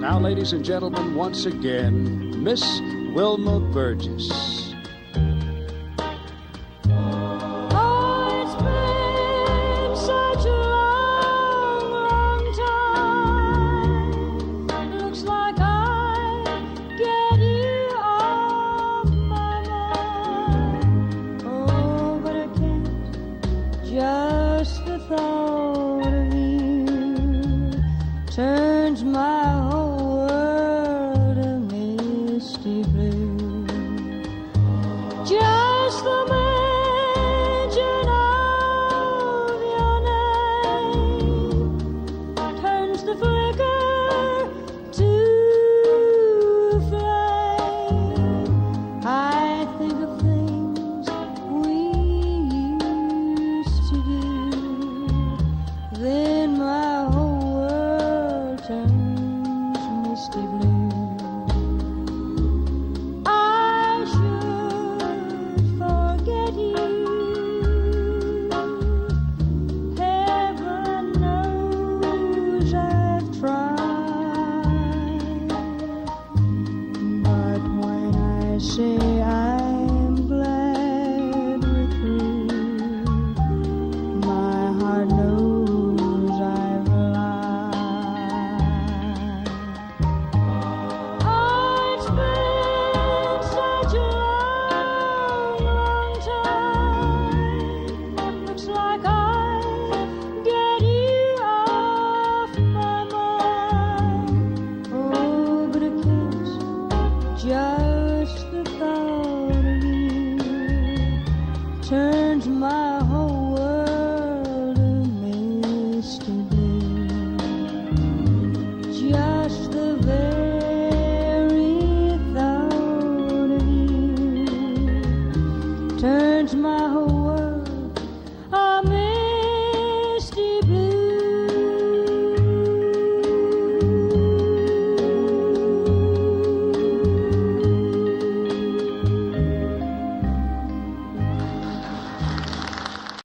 Now, ladies and gentlemen, once again, Miss Wilma Burgess. Just the thought of you turns my whole world a mist blue. Just the very thought of you turns my whole